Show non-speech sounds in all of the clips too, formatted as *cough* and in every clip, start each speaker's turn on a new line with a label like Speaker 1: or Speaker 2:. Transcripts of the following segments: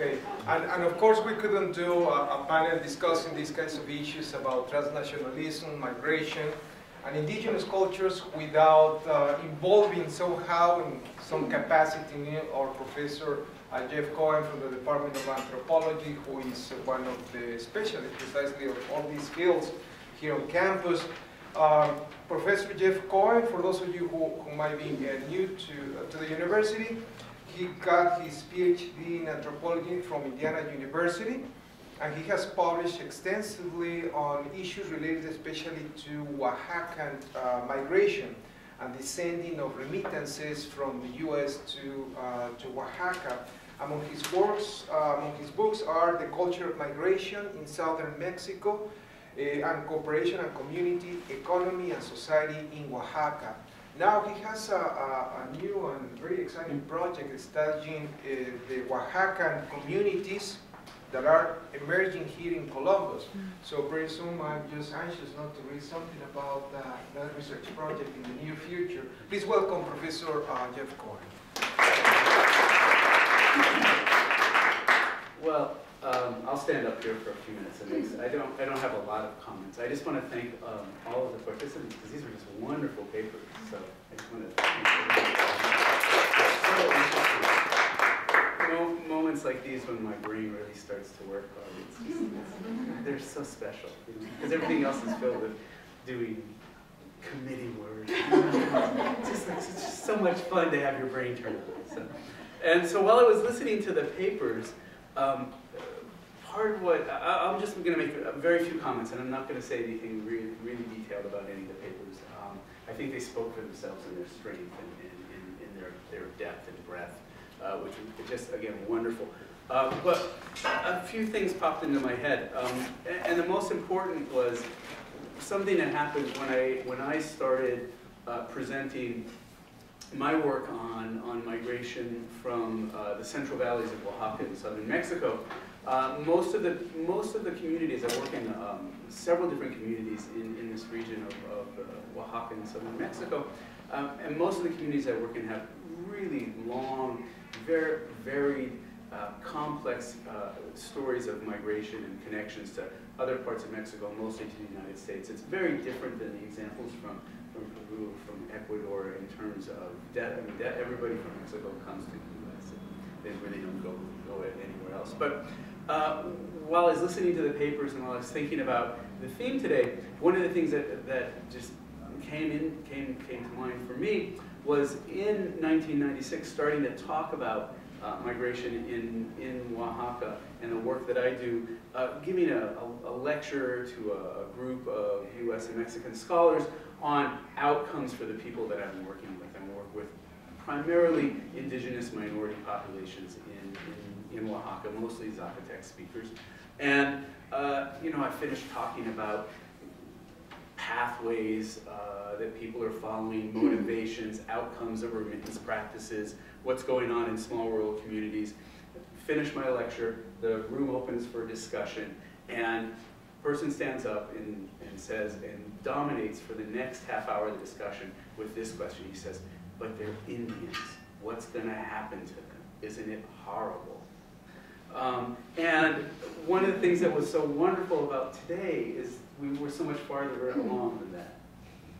Speaker 1: Okay, and, and of course we couldn't do a, a panel discussing these kinds of issues about transnationalism, migration, and indigenous cultures without uh, involving somehow in some capacity our professor uh, Jeff Cohen from the Department of Anthropology, who is one of the specialists precisely of all these fields here on campus. Um, Professor Jeff Cohen, for those of you who, who might be uh, new to, uh, to the university, he got his PhD in anthropology from Indiana University, and he has published extensively on issues related especially to Oaxacan uh, migration and the sending of remittances from the U.S. to, uh, to Oaxaca. Among his works, uh, among his books are The Culture of Migration in Southern Mexico, uh, and Cooperation and Community, Economy and Society in Oaxaca. Now he has a, a, a new and very exciting project studying uh, the Oaxacan communities that are emerging here in Columbus. So very soon I'm just anxious not to read something about uh, that research project in the near future. Please welcome Professor uh, Jeff Cohen.
Speaker 2: Well, um, I'll stand up here for a few minutes. I don't, I don't have a lot of comments. I just want to thank um, all of the participants because these were just wonderful papers. So I just want to thank. So moments like these when my brain really starts to work hard, just, it's, they're so special because everything else is filled with doing committee work. it's, *laughs* just, it's just so much fun to have your brain turn on. So, and so while I was listening to the papers, um, part of what, I, am just going to make very few comments, and I'm not going to say anything really, really detailed about any of the papers. Um, I think they spoke for themselves in their strength and in, in, their, their depth and breadth, uh, which was just, again, wonderful. Uh, but a few things popped into my head, um, and, and, the most important was something that happened when I, when I started uh, presenting my work on, on migration from uh, the central valleys of Oaxaca in southern Mexico. Uh, most of the most of the communities I work in, um, several different communities in, in this region of, of uh, Oaxaca and southern Mexico, um, and most of the communities I work in have really long, very varied, uh, complex uh, stories of migration and connections to other parts of Mexico, mostly to the United States. It's very different than the examples from from Peru, from Ecuador, in terms of debt. I mean, debt, everybody from Mexico comes to the U.S. They really don't go go anywhere else. But uh, while I was listening to the papers and while I was thinking about the theme today, one of the things that, that just came in came came to mind for me was in 1996 starting to talk about uh, migration in, in Oaxaca and the work that I do, uh, giving a, a, a, lecture to a, group of US and Mexican scholars on outcomes for the people that I'm working with. I work with primarily indigenous minority populations in, in in Oaxaca, mostly Zapotec speakers. And, uh, you know, I finished talking about pathways uh, that people are following, motivations, outcomes of remittance practices, what's going on in small rural communities. Finish my lecture, the room opens for discussion, and person stands up and, and says, and dominates for the next half hour of the discussion with this question. He says, but they're Indians. What's going to happen to them? Isn't it horrible? Um, and one of the things that was so wonderful about today is we were so much farther along than that.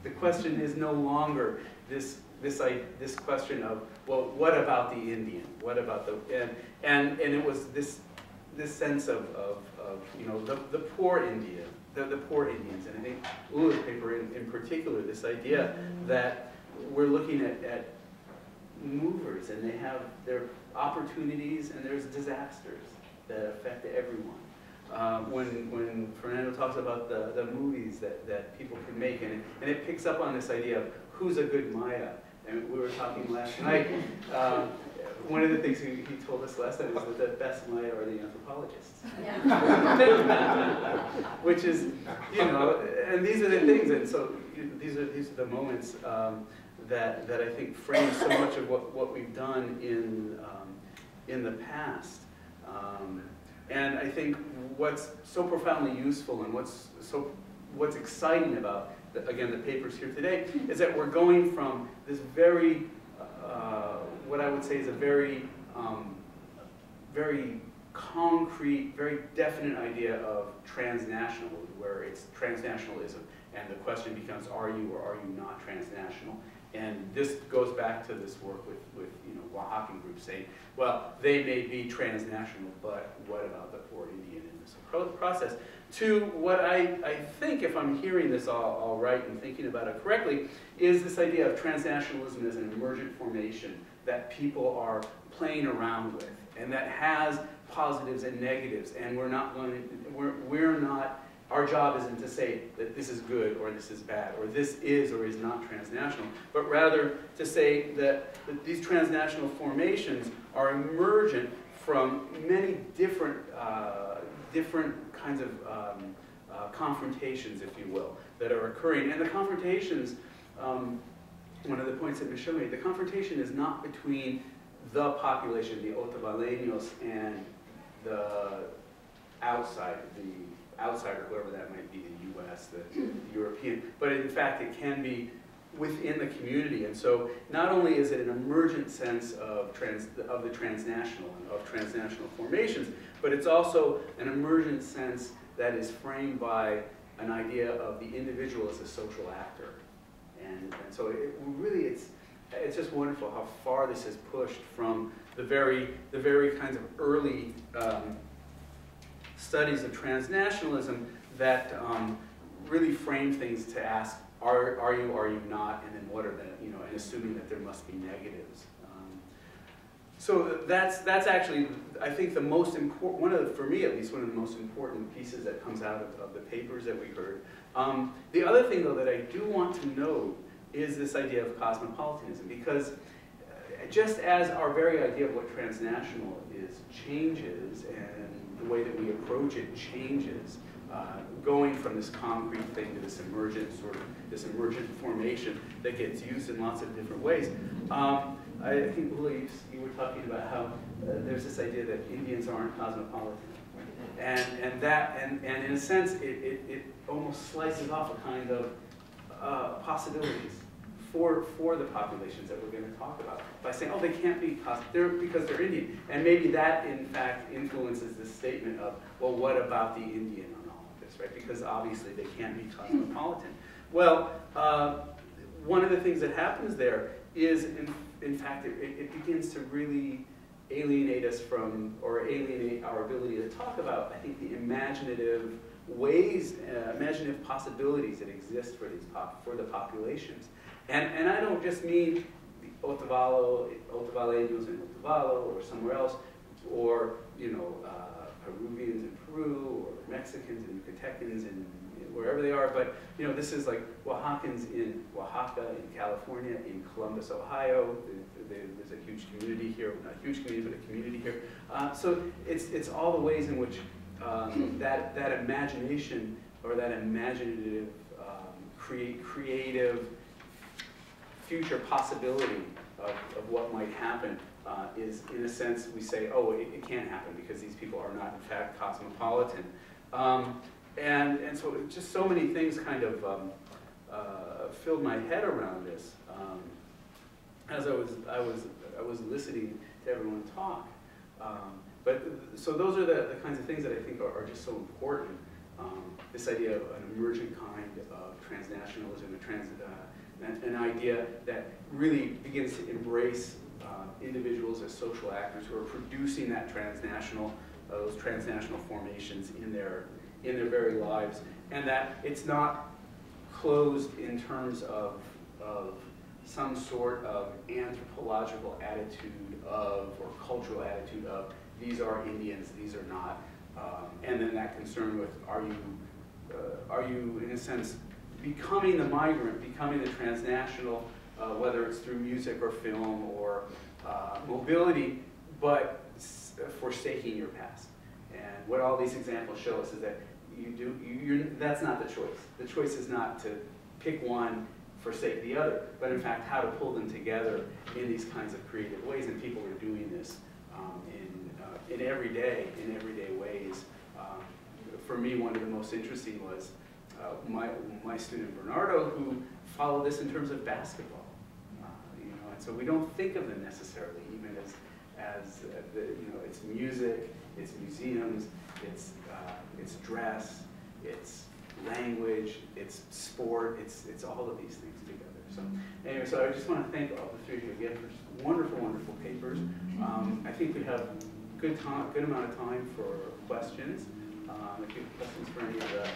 Speaker 2: The question is no longer this this I, this question of well, what about the Indian? What about the and and and it was this this sense of of, of you know the the poor India, the the poor Indians, and I think Ula's paper in, in particular, this idea that we're looking at, at movers and they have their opportunities and there's disasters that affect everyone. Uh, when, when Fernando talks about the, the movies that, that people can make, and it, and it picks up on this idea of who's a good Maya. And we were talking last *laughs* night, um, one of the things he, he told us last time is that the best Maya are the anthropologists. Yeah. *laughs* Which is, you know, and these are the things, and so these are, these are the moments um, that, that I think frames so much of what, what we've done in, um, in the past. Um, and I think what's so profoundly useful and what's so what's exciting about, the, again, the papers here today, is that we're going from this very, uh, what I would say is a very, um, very concrete, very definite idea of transnational, where it's transnationalism, and the question becomes, are you or are you not transnational? And this goes back to this work with, with you know, Oaxacan groups saying, well, they may be transnational, but what about the poor Indian in this process? To what I, I think, if I'm hearing this all, all right and thinking about it correctly, is this idea of transnationalism as an emergent formation that people are playing around with and that has positives and negatives and we're not going to, we're, we're not our job isn't to say that this is good or this is bad or this is or is not transnational, but rather to say that, that these transnational formations are emergent from many different, uh, different kinds of um, uh, confrontations, if you will, that are occurring. And the confrontations, um, one of the points that Michelle made, the confrontation is not between the population, the Otavaleños, and the outside, the outsider, whoever that might be, the US, the, the European, but in fact it can be within the community. And so not only is it an emergent sense of, trans, of the transnational and of transnational formations, but it's also an emergent sense that is framed by an idea of the individual as a social actor. And, and so it really, it's, it's just wonderful how far this has pushed from the very, the very kinds of early um, studies of transnationalism that um, really frame things to ask, are, are you, are you not, and then what are the, you know, and assuming that there must be negatives. Um, so that's, that's actually, I think the most important, one of the, for me at least, one of the most important pieces that comes out of, of the papers that we heard. Um, the other thing though that I do want to note is this idea of cosmopolitanism, because uh, just as our very idea of what transnational is changes and the way that we approach it changes, uh, going from this concrete thing to this emergent sort of, this emergent formation that gets used in lots of different ways. Um, I think, Uli, you were talking about how uh, there's this idea that Indians aren't cosmopolitan. And, and that, and, and in a sense, it, it, it almost slices off a kind of uh, possibilities for, for the populations that we're going to talk about by saying, oh, they can't be they're, because they're Indian. And maybe that, in fact, influences the statement of, well, what about the Indian on all of this, right? Because obviously they can't be cosmopolitan. Well, uh, one of the things that happens there is, in, in fact, it, it begins to really alienate us from, or alienate our ability to talk about, I think, the imaginative ways, uh, imaginative possibilities that exist for these for the populations. And, and I don't just mean Otavalo, Otavaleños in Otavalo or somewhere else, or you know, uh, Peruvians in Peru, or Mexicans and Yucatecans and wherever they are, but you know, this is like Oaxacans in Oaxaca, in California, in Columbus, Ohio. There's a huge community here, not a huge community, but a community here. Uh, so it's, it's all the ways in which um, that, that imagination or that imaginative, um, create, creative, future possibility of, of what might happen uh, is, in a sense, we say, oh, it, it, can't happen because these people are not, in fact, cosmopolitan. Um, and, and so just so many things kind of um, uh, filled my head around this um, as I was, I, was, I was listening to everyone talk. Um, but so those are the, the kinds of things that I think are, are just so important. Um, this idea of an emergent kind of transnationalism, a trans, uh, an, idea that really begins to embrace uh, individuals as social actors who are producing that transnational, uh, those transnational formations in their, in their very lives, and that it's not closed in terms of, of some sort of anthropological attitude of, or cultural attitude of, these are Indians, these are not. Um, and then that concern with, are you, uh, are you, in a sense, becoming the migrant, becoming the transnational, uh, whether it's through music or film or uh, mobility, but forsaking your past. And what all these examples show us is that you do, you, that's not the choice. The choice is not to pick one, forsake the other, but in fact how to pull them together in these kinds of creative ways. And people are doing this um, in, uh, in everyday, in everyday ways. Um, for me, one of the most interesting was my, my student Bernardo, who followed this in terms of basketball. Uh, you know, and so we don't think of them necessarily even as, as, uh, the, you know, it's music, it's museums, it's, uh, it's dress, it's language, it's sport, it's, it's all of these things together. So anyway, so I just want to thank all the three of you again for wonderful, wonderful papers. Um, I think we have good time, good amount of time for questions. Um, if you have questions for any of the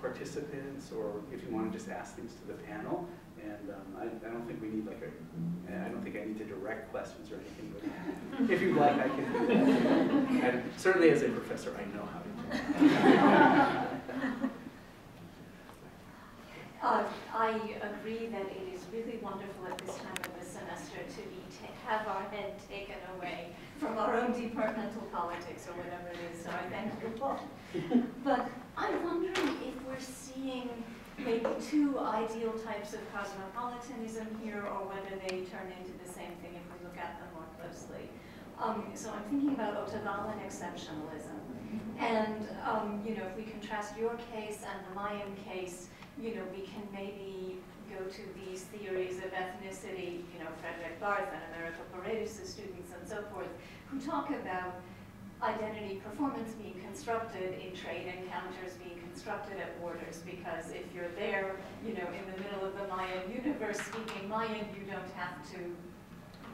Speaker 2: participants, or if you want to just ask things to the panel. And um, I, I don't think we need like a, I don't think I need to direct questions or anything, but if you'd like, I can do that. Certainly as a professor, I know how to do that. *laughs*
Speaker 3: Uh, I agree that it is really wonderful at this time of semester to be have our head taken away from our own departmental politics or whatever it is. So I thank you all. *laughs* but I'm wondering if we're seeing maybe two ideal types of cosmopolitanism here, or whether they turn into the same thing if we look at them more closely. Um, so I'm thinking about Otavalan exceptionalism. And, um, you know, if we contrast your case and the Mayan case, you know, we can maybe go to these theories of ethnicity, you know, Fredrik Barth and Americo Paredes' students and so forth, who talk about identity performance being constructed in trade encounters, being constructed at borders, because if you're there, you know, in the middle of the Mayan universe speaking Mayan, you don't have to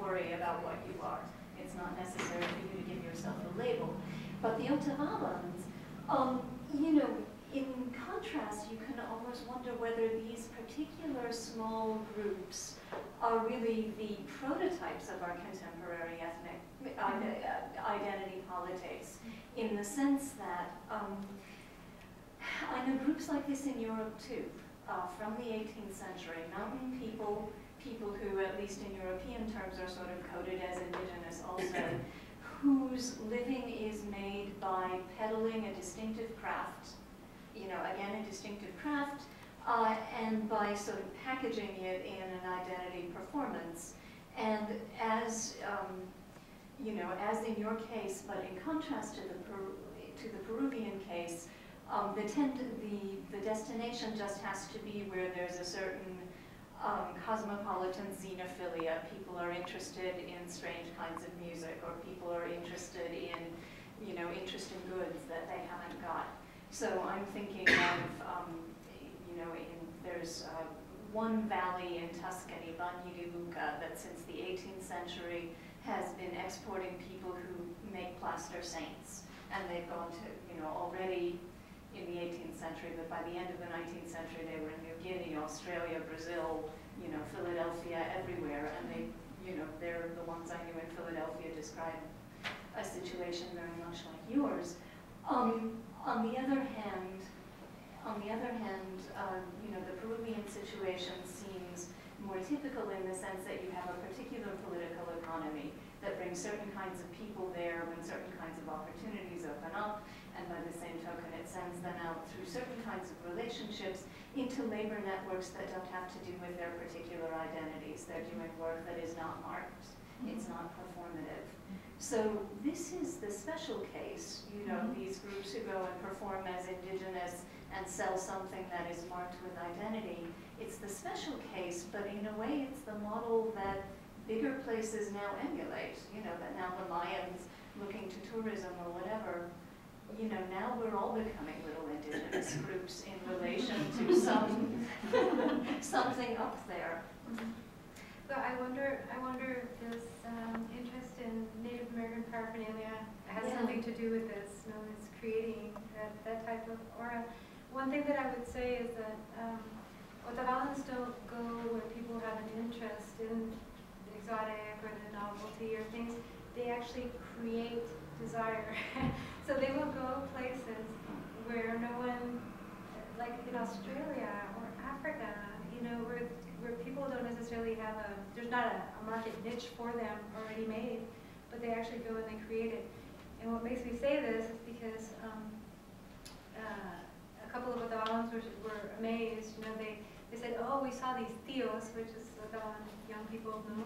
Speaker 3: worry about what you are. It's not necessary for you to give yourself a label. But the Otavalans, um, you know, in contrast, you can almost wonder whether these particular small groups are really the prototypes of our contemporary ethnic uh, identity politics, in the sense that um, I know groups like this in Europe too, uh, from the 18th century, mountain people, people who, at least in European terms, are sort of coded as indigenous also, *coughs* whose living is made by peddling a distinctive craft, you know, again, a distinctive craft, uh, and by sort of packaging it in an identity performance. And as, um, you know, as in your case, but in contrast to the, to the Peruvian case, um, the, the, the destination just has to be where there's a certain um, cosmopolitan xenophilia. People are interested in strange kinds of music, or people are interested in, you know, interest in goods that they haven't got. So I'm thinking of, um, you know, in, there's uh, one valley in Tuscany, Lucca, that since the 18th century has been exporting people who make plaster saints. And they've gone to, you know, already in the 18th century, but by the end of the 19th century, they were in New Guinea, Australia, Brazil, you know, Philadelphia, everywhere, and they, you know, they're the ones I knew in Philadelphia describe a situation very much like yours. Um, on the other hand, on the other hand, um, you know, the Peruvian situation seems more typical in the sense that you have a particular political economy that brings certain kinds of people there when certain kinds of opportunities open up, and by the same token, it sends them out through certain kinds of relationships into labor networks that don't have to do with their particular identities. They're doing work that is not marked. It's not performative. So this is the special case, you know, mm-hmm. these groups who go and perform as indigenous and sell something that is marked with identity. It's the special case, but in a way it's the model that bigger places now emulate, you know, that now the Mayans looking to tourism or whatever you know, now we're all becoming little indigenous *coughs* groups in relation to some *laughs* something up there.
Speaker 4: So I wonder, I wonder if this um, interest in Native American paraphernalia has yeah. something to do with this, you know, it's creating that, that type of aura. One thing that I would say is that um, Otavalans don't go where people have an interest in the exotic or the novelty or things. They actually create desire. *laughs* so they will go places where no one, like in Australia or Africa, you know, where, where people don't necessarily have a, there's not a, a market niche for them already made, but they actually go and they create it. And what makes me say this is because um, uh, couple of Otavalans were, were amazed, you know, they, they said, oh, we saw these tios, which is Otawan young people know.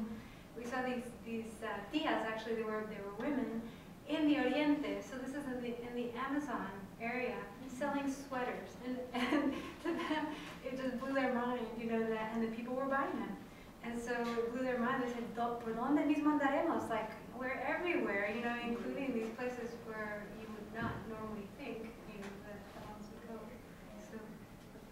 Speaker 4: We saw these, these uh, tias, actually, they were, they were women, in the Oriente, so this is in the, in the Amazon area, selling sweaters. And, *laughs* and to them, it just blew their mind, you know, that, and the people were buying them. And so it blew their mind. They said, ¿por dónde mismo andaremos? Like, we're everywhere, you know, including these places where you would not normally think, you know, that Tabans would go. So,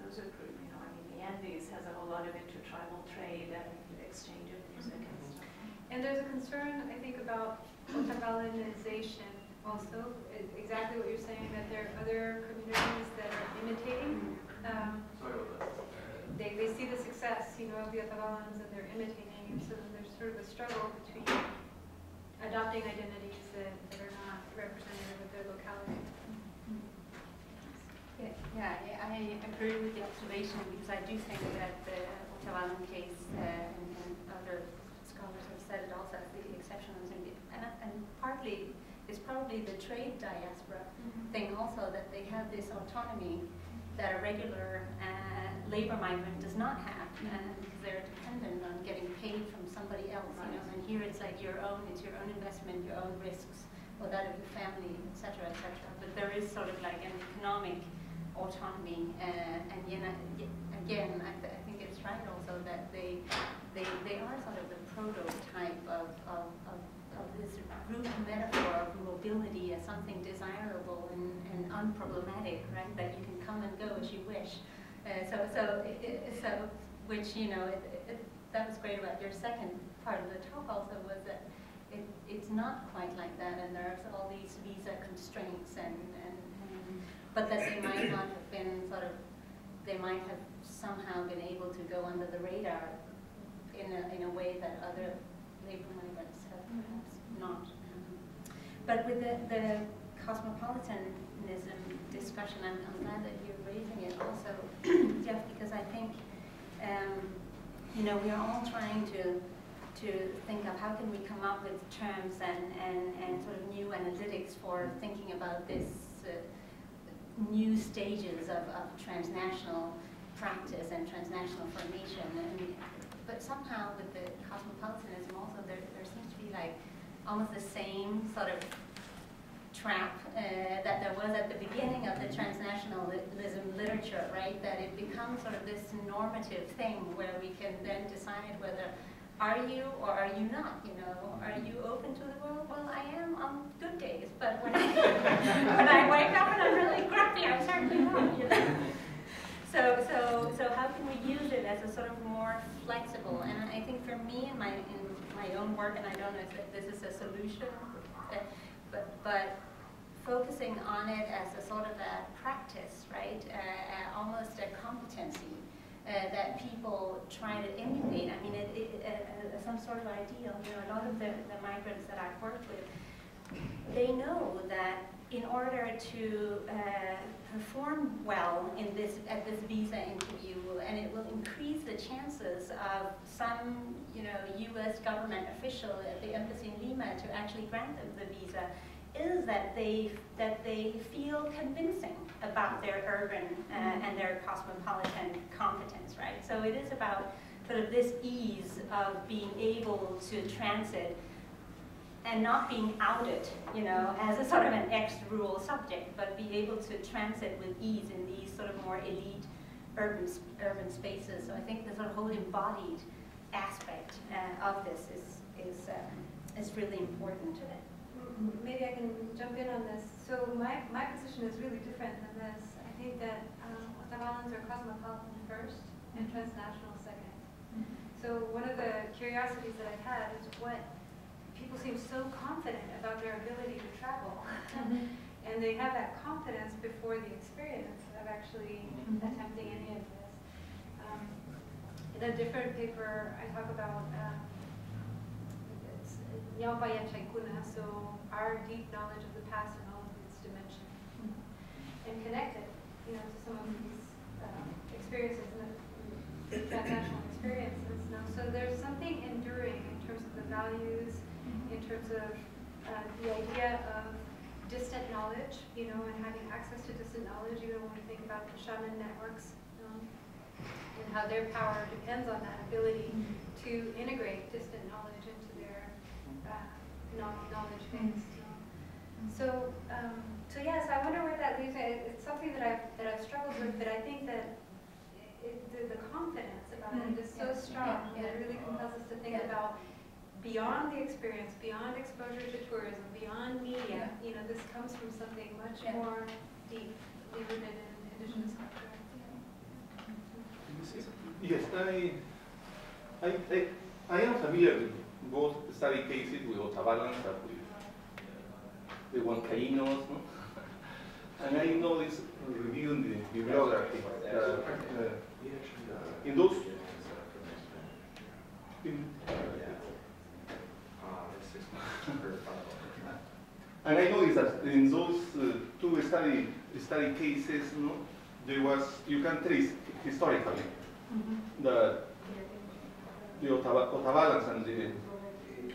Speaker 3: Those are good, you know, I mean, the Andes has a whole lot of intertribal trade and exchange of music and stuff.
Speaker 4: and there's a concern, I think, about Otavalinization also, exactly what you're saying, that there are other communities that are imitating. Um, they, they see the success, you know, of the Otavalans and they're imitating, and so there's sort of a struggle between adopting identities that, that are not representative of their locality.
Speaker 5: Yeah, I I agree with the observation because I do think that the Otavalan case uh, and and other scholars have said it also as the exception was in and, and partly it's probably the trade diaspora thing also that they have this autonomy that a regular uh, labor migrant does not have uh, because they're dependent on getting paid from somebody else, you know. And here it's like your own, it's your own investment, your own risks, or that of your family, et cetera, et cetera. But there is sort of like an economic autonomy, uh, and yet, uh, again, I, th- I think it's right also that they, they, they are sort of the prototype of, of, of, of this root metaphor of mobility as something desirable and, and unproblematic, right? That you can come and go as you wish. Uh, so, so, i- i- so, which you know, it, it, that was great about your second part of the talk also was that it, it's not quite like that, and there's all these visa constraints, and, and but that they might not have been sort of, they might have somehow been able to go under the radar in a, in a way that other labor migrants have perhaps not. But with the, the cosmopolitanism discussion, I'm, I'm glad that you're raising it also, *clears throat* Jeff, because I think, um, you know, we are all trying to to think of how can we come up with terms and, and, and sort of new analytics for thinking about this uh, new stages of, of transnational practice and transnational formation. And, but somehow with the cosmopolitanism also there, there seems to be like almost the same sort of trap uh, that there was at the beginning of the transnationalism literature, right? That it becomes sort of this normative thing where we can then decide whether are you or are you not? You know, are you open to the world? Well, I am on good days, but when I, *laughs* when I wake up and I'm really grumpy, I'm certainly not. You know? *laughs* So, so, so how can we use it as a sort of more flexible? And I think for me in my in my own work, and I don't know if this is a solution, uh, but but focusing on it as a sort of a practice, right? Uh, uh, almost a competency uh, that people try to emulate. I mean, it, it, uh, some sort of ideal. You know, a lot of the, the migrants that I've worked with, they know that in order to uh, perform well in this at this visa interview, and it will increase the chances of some, you know, U.S. government official at the embassy in Lima to actually grant them the visa, is that they that they feel convincing about their urban uh, and their cosmopolitan competence, right? So it is about sort of this ease of being able to transit and not being outed, you know, as a sort of an ex-rural subject, but be able to transit with ease in these sort of more elite urban urban spaces. So I think the sort of whole embodied aspect uh, of this is is uh, is really important to it.
Speaker 4: Maybe I can jump in on this. So my, my position is really different than this. I think that um, Otavalans are cosmopolitan first and transnational second. So one of the curiosities that I've had is what people seem so confident about their ability to travel. *laughs* and they have that confidence before the experience of actually attempting any of this. Um, in a different paper, I talk about um, it's Nyambaya Chaikuna, so our deep knowledge of the past and all of its dimensions, and connect it, you know, to some of these um, experiences and the transnational experiences. Now, so there's something enduring in terms of the values, in terms of uh, the idea of distant knowledge, you know, and having access to distant knowledge, even when we think about the shaman networks, um, and how their power depends on that ability to integrate distant knowledge into knowledge base. you. So, um, so yes, I wonder where that leaves me. It's something that I've that I've struggled with, but I think that it, the, the confidence about it is so
Speaker 5: Yeah.
Speaker 4: strong
Speaker 5: Yeah.
Speaker 4: that it really compels us to think
Speaker 5: Yeah.
Speaker 4: about beyond the experience, beyond exposure to tourism, beyond media, you know, this comes from something much
Speaker 5: Yeah.
Speaker 4: more deep, deep rooted in indigenous culture.
Speaker 6: Yes, I, I, I, I am familiar with both study cases with Otavalans and with the Huancaínos, no? And I know this reviewing the bibliography, that, uh, in those, in, and I noticed that in those uh, two study, study cases, no, there was, you can trace historically. The, the Otava- Otavalans and the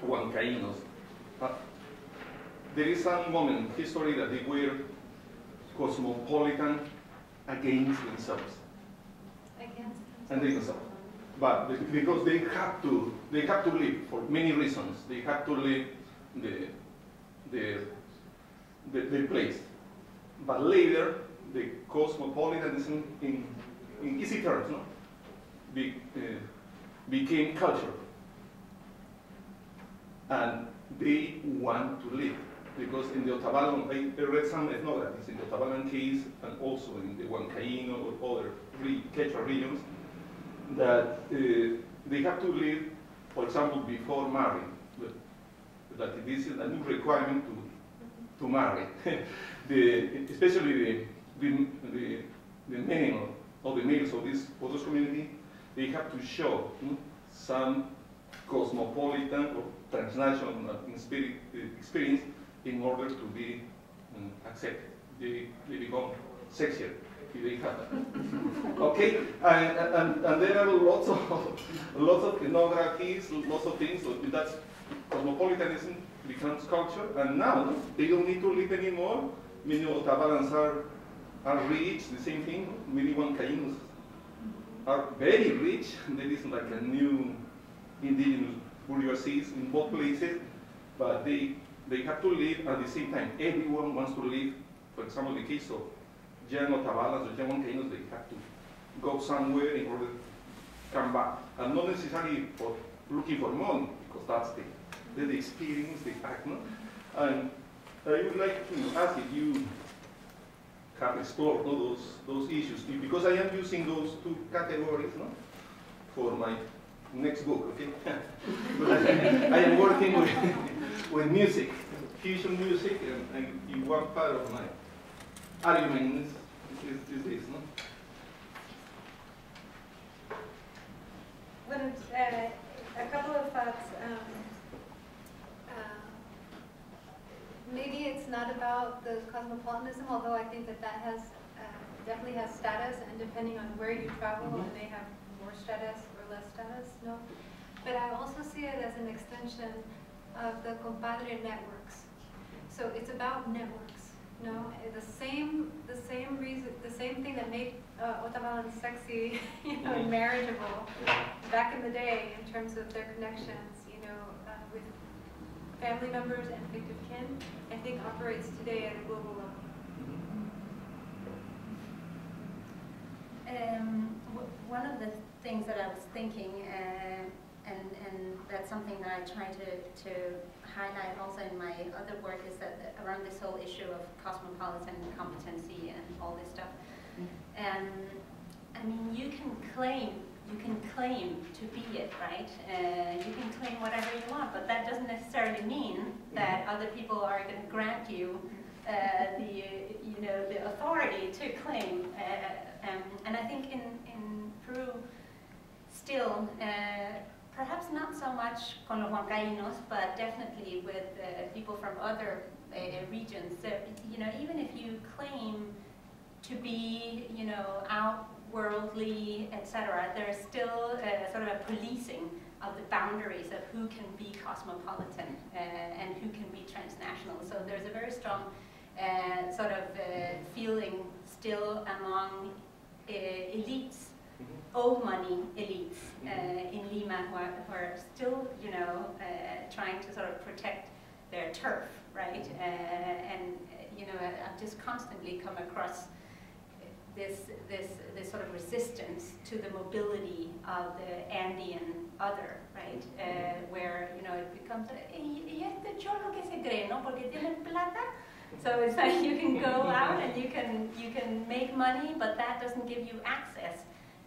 Speaker 6: Huancaínos. Uh, there is some moment in history that they were cosmopolitan against themselves
Speaker 4: Against
Speaker 6: and themselves. But be- because they have to, they had to live for many reasons. They had to live the, the, the, the place. But later, the cosmopolitanism in, in easy terms, no? Be, uh, became culture. And they want to live. Because in the Otavalan, I read some ethnographies in the Otavalan case and also in the Huancaíno or other Quechua regions, that uh, they have to live, for example, before marrying. That this is a new requirement to, to marry. *laughs* the, especially the, the, the, the men or the males of this of those community, they have to show mm, some cosmopolitan or transnational experience in order to be um, accepted. They, they become sexier if they that. *laughs* okay, and, and, and there are lots of lots of ethnographies, lots of things. So that's cosmopolitanism becomes culture, and now they don't need to live anymore. Many Otavalans are are rich. The same thing. Many Huancaínos are very rich. There is like a new indigenous bourgeoisies in both places, but they they have to live at the same time. Everyone wants to live. For example, the case of young Otabalas or young Huancaínos, they have to go somewhere in order to come back, and not necessarily for looking for money, because that's the the, the experience, the act. No? And I would like to ask if you have explored no, those those issues, because I am using those two categories no, for my next book, okay? *laughs* I, am working with, with music, fusion music, and, and in one part of my argument is, is, is this, no?
Speaker 4: Well, uh, a couple of thoughts. Um, uh, maybe it's not about the cosmopolitanism, although I think that that has uh, definitely has status, and depending on where you travel,
Speaker 6: Mhm.
Speaker 4: it may have more status less status. No, but I also see it as an extension of the compadre networks. So it's about networks. No, the same, the same reason, the same thing that made uh, Otavalan sexy, *laughs* you know, and marriageable back in the day in terms of their connections, you know, uh, with family members and fictive kin, I think operates today at a global level.
Speaker 5: Um, w- one of the things that I was thinking, uh, and, and that's something that I try to, to highlight also in my other work, is that around this whole issue of cosmopolitan competency and all this stuff. And I mean, you can claim, you can claim to be it, right? Uh, you can claim whatever you want, but that doesn't necessarily mean that other people are going to grant you uh, the, you know, the authority to claim. Uh, um, and I think in, in Peru, still, uh, perhaps not so much con los huancaínos, but definitely with uh, people from other uh, regions. So, you know, even if you claim to be, you know, outworldly, etc., there's still uh, sort of a policing of the boundaries of who can be cosmopolitan uh, and who can be transnational. So there's a very strong uh, sort of feeling still among elites old money elites uh, in Lima who are, who are still, you know, uh, trying to sort of protect their turf, right? Uh, and uh, you know, I- I've just constantly come across this this this sort of resistance to the mobility of the Andean other, right? Uh, where you know it becomes, y este cholo que se cree, ¿no? Porque tiene plata. So it's like you can go *laughs* out and you can, you can make money, but that doesn't give you access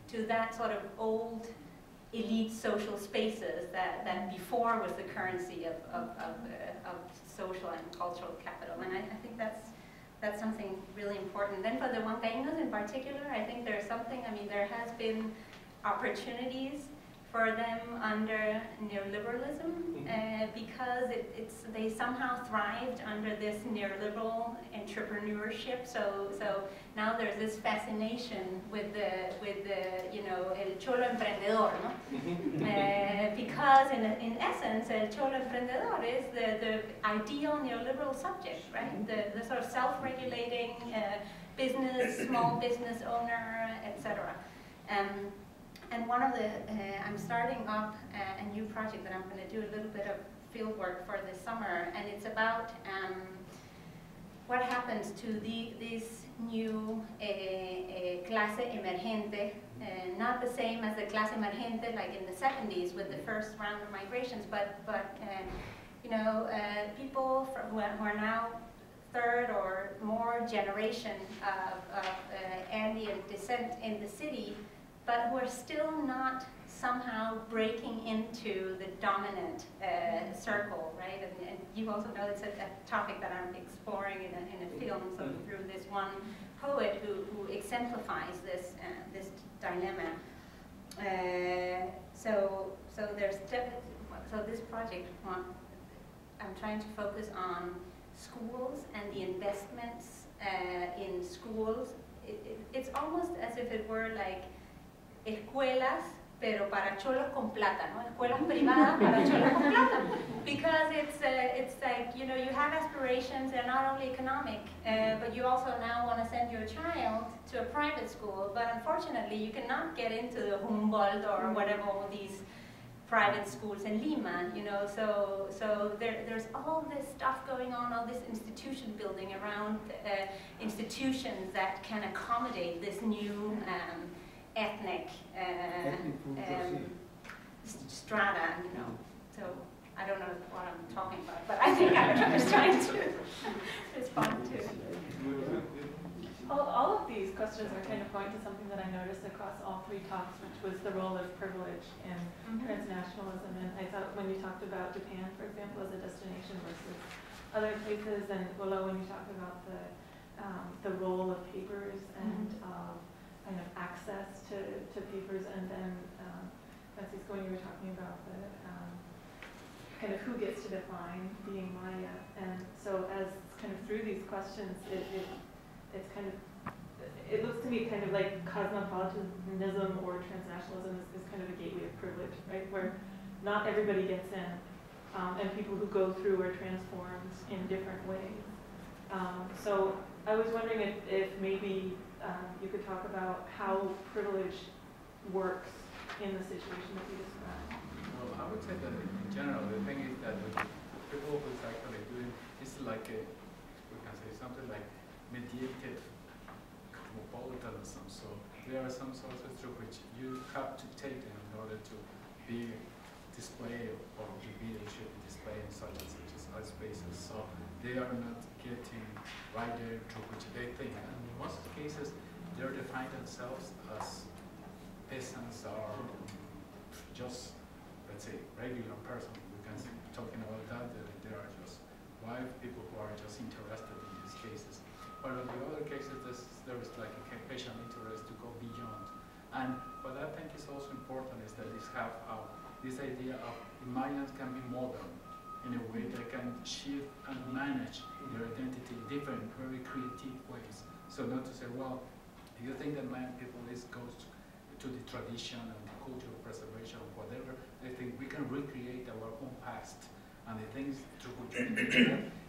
Speaker 5: to that sort of old elite social spaces that, that before was the currency of, of, of, uh, of social and cultural capital. And I, I think that's, that's something really important. Then for the Huancaínos in particular, I think there's something, I mean, there has been opportunities for them under neoliberalism uh, because it, it's they somehow thrived under this neoliberal entrepreneurship. So so now there's this fascination with the with the you know el cholo emprendedor, no? uh, because in in essence el cholo emprendedor is the the ideal neoliberal subject, right? The the sort of self-regulating uh, business, small business owner, etc. Um, and one of the, uh, I'm starting up a, a, new project that I'm going to do a little bit of field work for this summer, and it's about um, what happens to the, this new uh, uh, clase emergente, uh, not the same as the clase emergente like in the 70s with the first round of migrations, but, but uh, you know, uh, people from, who, are, now third or more generation of, of Andean descent in the city but we're still not somehow breaking into the dominant uh, circle, right? And, and, you also know it's a, a, topic that I'm exploring in a, in a film, so mm-hmm. through this one poet who, who exemplifies this, uh, this dilemma. Uh, so, so there's so this project, I'm trying to focus on schools and the investments uh, in schools. It, it, it's almost as if it were like escuelas, pero para cholos con plata, ¿no? Escuelas privadas para cholos con plata. Because it's, uh, it's like, you know, you have aspirations, they're not only economic, uh, but you also now want to send your child to a private school, but unfortunately you cannot get into the Humboldt or whatever all these private schools in Lima, you know, so so there, there's all this stuff going on, all this institution building around uh, institutions that can accommodate this new um, ethnic, uh, um, strata, you know. So I don't know what I'm talking about, but I think I was *laughs* trying to *laughs* respond to.
Speaker 7: All, all of these questions are kind of going to something that I noticed across all three talks, which was the role of privilege in mm -hmm. transnationalism. And I thought when you talked about Japan, for example, as a destination versus other places, and Willow, when you talked about the um, the role of papers and mm -hmm kind of access to, to papers, and then um, when you were talking about the um, kind of who gets to define being Maya, and so as kind of through these questions, it, it it's kind of it looks to me kind of like cosmopolitanism or transnationalism is, is kind of a gateway of privilege, right? Where not everybody gets in, um, and people who go through are transformed in different ways. Um, so I was wondering if, if maybe um, you could talk about how privilege works in the situation that you described.
Speaker 8: Well, I would say that in general, the thing is that people who's actually doing is like a, we can say something like mediated cosmopolitanism. So there are some sources through which you have to take them in order to be display or to be should be displayed in such and such spaces. So they are not getting right there to which they think. And in most cases, they define themselves as peasants or just, let's say, regular person. We can talking about that, that there are just white people who are just interested in these cases. But in the other cases, there is like a patient interest to go beyond. And what I think is also important is that this have uh, this idea of Mayans can be modern in a way that can shift and manage their identity in different, very creative ways. So not to say, well, do you think that Mayan people is goes to, the tradition and the cultural preservation or whatever? They think we can recreate our own past. And the things to which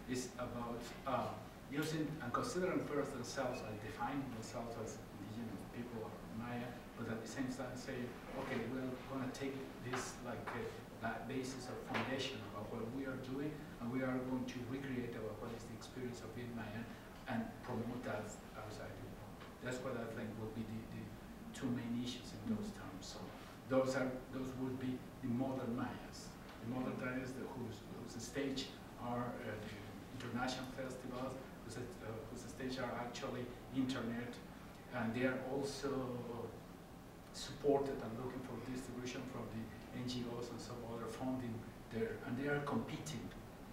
Speaker 8: is about uh, using and considering first themselves and defining themselves as indigenous people or Maya, but at the same time say, okay, we're going to take this like uh, that basis foundation what we are doing, and we are going to recreate our the experience of Mayan and promote that outside the world. That's what I think will be the, the two main issues in those terms. So those are those would be the modern Mayas. the modern diners the- whose, whose stage are uh, the international festivals, whose, uh, whose stage are actually internet, and they are also supported and looking for distribution from the NGOs and some other funding there, and they are competing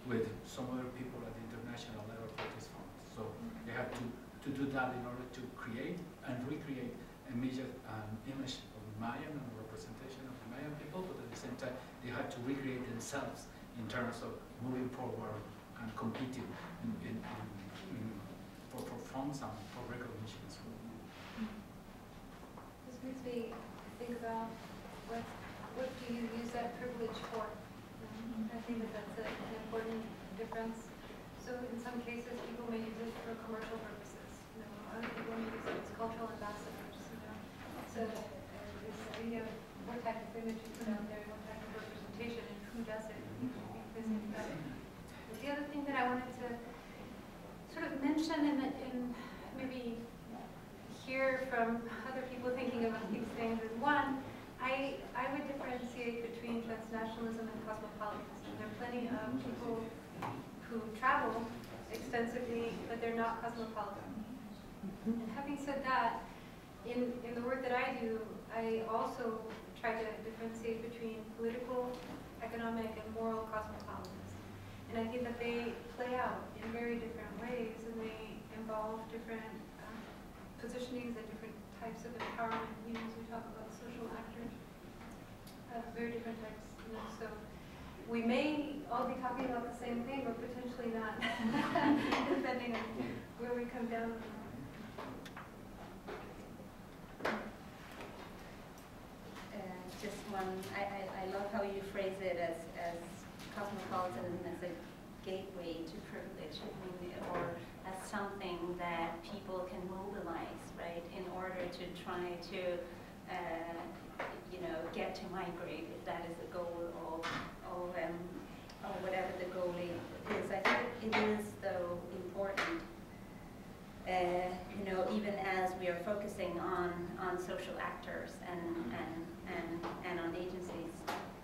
Speaker 8: with some other people at the international level for this fund. So they have to, to do that in order to create and recreate a major um, image of Mayan and representation of the Mayan people, but at the same time, they have to recreate themselves in terms of moving forward and competing in, in, in, in for, for funds and for recognition as well.
Speaker 4: This makes me think about what, what do you use that privilege for? I think that that's a- an important difference. So in some cases, people may use it for commercial purposes, you know, other people may use it as cultural ambassadors, you know. So uh, this idea of what type of image you put out there, what type of representation, and who does it. But The other thing that I wanted to sort of mention and, and maybe hear from other people thinking about these things is one, I, I would differentiate between transnationalism and cosmopolitanism. There are plenty of people who travel extensively, but they're not cosmopolitan. And having said that, in, in the work that I do, I also try to differentiate between political, economic, and moral cosmopolitans. And I think that they play out in very different ways, and they involve different um, positionings and different types of empowerment. You know, as we talk about social actors, uh, very different types. You know, so we may all be talking about the same thing, but potentially not, *laughs* depending on where we come down.
Speaker 5: Just one, I, I, I love how you phrase it as, as cosmopolitanism as a gateway to privilege, or as something that people can mobilize, right, in order to try to, uh, you know, get to migrate, if that is the goal, or, or, um, or whatever the goal is. I think it is, though, important uh, you know, even as we are focusing on, on social actors and, and, and, and on agencies,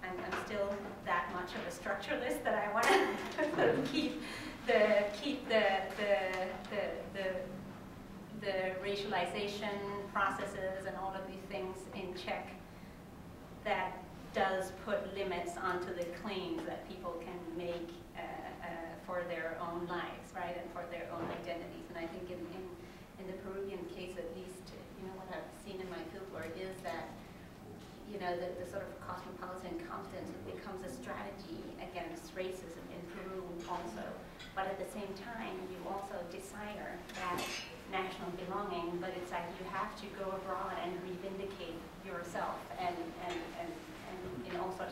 Speaker 5: I'm, I'm still that much of a structuralist that I want to *laughs* keep the, keep the, the, the, the, the racialization processes and all of these things in check that does put limits onto the claims that people can make uh, uh, for their own lives, right, and for their own identities. And I think in, in, in the Peruvian case, at least, you know, what I've seen in my fieldwork is that, you know, the, the sort of cosmopolitan competence becomes a strategy against racism in Peru also. But at the same time, you also desire that national belonging, but it's like you have to go abroad and revindicate yourself and, and,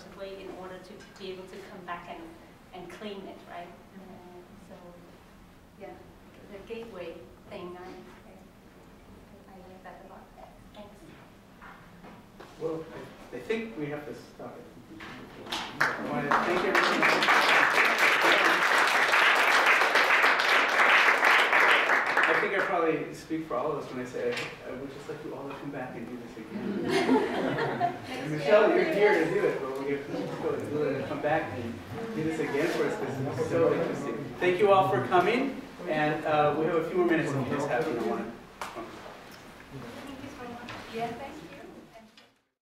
Speaker 5: in all sorts of ways in order to be able to come back and, and claim it, right? Uh, so, yeah, the gateway thing, I, I, I like that a lot. Thanks.
Speaker 2: Well, I I think we have to stop it. I want to thank everyone. I think I probably speak for all of us when I say I would just like you all to come back and do this again. *laughs* And Michelle, you're here to do it, to come back and do this again for us because it's so interesting. Thank you all for coming, and uh, we have a few more minutes if you just have, to.
Speaker 4: Thank you so much.
Speaker 5: Yeah.